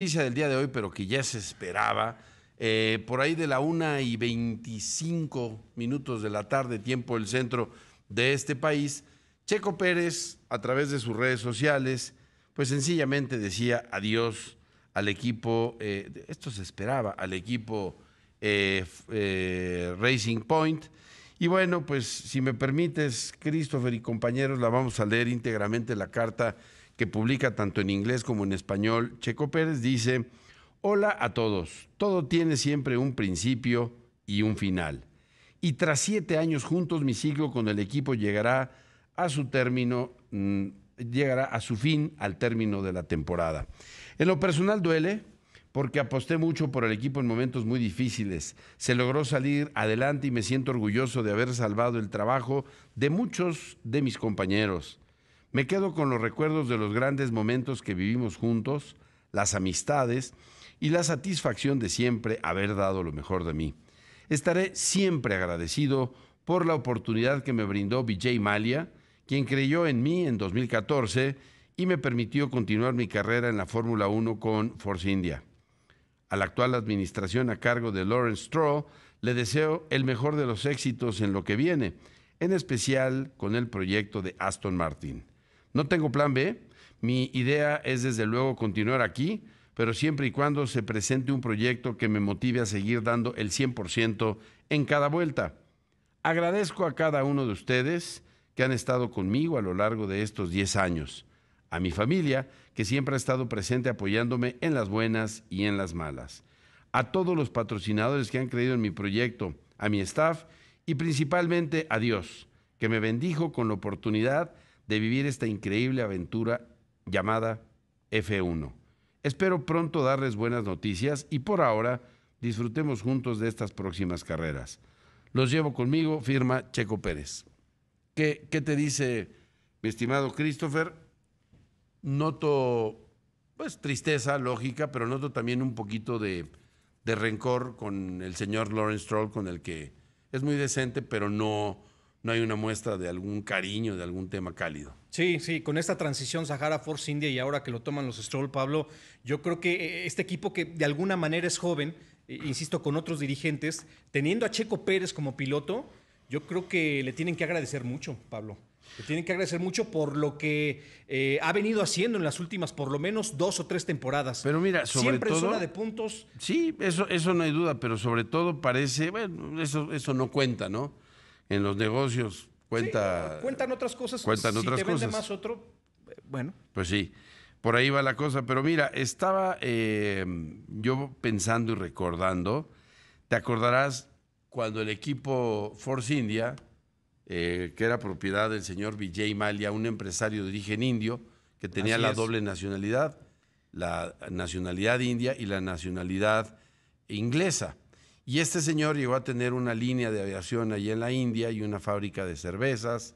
noticia del día de hoy, pero que ya se esperaba, eh, por ahí de la una y 25 minutos de la tarde, tiempo del centro de este país, Checo Pérez, a través de sus redes sociales, pues sencillamente decía adiós al equipo, eh, esto se esperaba, al equipo eh, Racing Point. Y bueno, pues si me permites, Christopher y compañeros, la vamos a leer íntegramente la carta que publica tanto en inglés como en español, Checo Pérez dice, hola a todos, todo tiene siempre un principio y un final. Y tras siete años juntos, mi ciclo con el equipo llegará a su término, mm, llegará a su fin al término de la temporada. En lo personal duele, porque aposté mucho por el equipo en momentos muy difíciles. Se logró salir adelante y me siento orgulloso de haber salvado el trabajo de muchos de mis compañeros. Me quedo con los recuerdos de los grandes momentos que vivimos juntos, las amistades y la satisfacción de siempre haber dado lo mejor de mí. Estaré siempre agradecido por la oportunidad que me brindó Vijay Malia, quien creyó en mí en 2014 y me permitió continuar mi carrera en la Fórmula 1 con Force India. A la actual administración a cargo de Lawrence Stroll le deseo el mejor de los éxitos en lo que viene, en especial con el proyecto de Aston Martin. No tengo plan B. Mi idea es desde luego continuar aquí, pero siempre y cuando se presente un proyecto que me motive a seguir dando el 100% en cada vuelta. Agradezco a cada uno de ustedes que han estado conmigo a lo largo de estos 10 años, a mi familia que siempre ha estado presente apoyándome en las buenas y en las malas, a todos los patrocinadores que han creído en mi proyecto, a mi staff y principalmente a Dios, que me bendijo con la oportunidad de vivir esta increíble aventura llamada F1. Espero pronto darles buenas noticias y por ahora disfrutemos juntos de estas próximas carreras. Los llevo conmigo, firma Checo Pérez. ¿Qué, qué te dice mi estimado Christopher? Noto, pues, tristeza, lógica, pero noto también un poquito de, de rencor con el señor Lawrence Stroll, con el que es muy decente, pero no, no hay una muestra de algún cariño, de algún tema cálido. Sí, sí, con esta transición Sahara Force India y ahora que lo toman los Stroll, Pablo, yo creo que eh, este equipo que de alguna manera es joven, eh, insisto, con otros dirigentes, teniendo a Checo Pérez como piloto, yo creo que le tienen que agradecer mucho, Pablo. Le tienen que agradecer mucho por lo que eh, ha venido haciendo en las últimas, por lo menos dos o tres temporadas. Pero mira, sobre Siempre todo. zona de puntos. Sí, eso, eso no hay duda, pero sobre todo parece, bueno, eso, eso no cuenta, ¿no? En los negocios cuenta. Sí, cuentan otras cosas. Cuentan si otras te vende cosas. más otro, bueno. Pues sí, por ahí va la cosa. Pero mira, estaba eh, yo pensando y recordando, te acordarás cuando el equipo Force India, eh, que era propiedad del señor Vijay Malia, un empresario de origen indio, que tenía Así la es. doble nacionalidad, la nacionalidad india y la nacionalidad inglesa. Y este señor llegó a tener una línea de aviación allí en la India y una fábrica de cervezas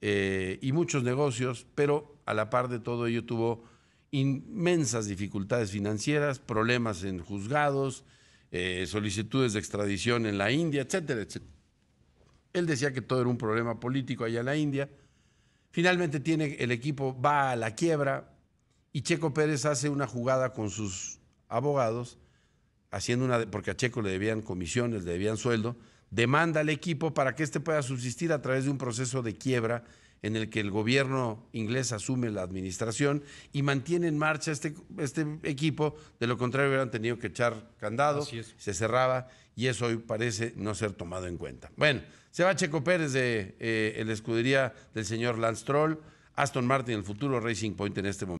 eh, y muchos negocios, pero a la par de todo ello tuvo inmensas dificultades financieras, problemas en juzgados, eh, solicitudes de extradición en la India, etcétera, etcétera. Él decía que todo era un problema político allá en la India. Finalmente tiene el equipo va a la quiebra y Checo Pérez hace una jugada con sus abogados haciendo una, porque a Checo le debían comisiones, le debían sueldo, demanda al equipo para que éste pueda subsistir a través de un proceso de quiebra en el que el gobierno inglés asume la administración y mantiene en marcha este, este equipo, de lo contrario hubieran tenido que echar candado, se cerraba y eso hoy parece no ser tomado en cuenta. Bueno, se va Checo Pérez de eh, la escudería del señor Lance Stroll, Aston Martin, el futuro Racing Point en este momento.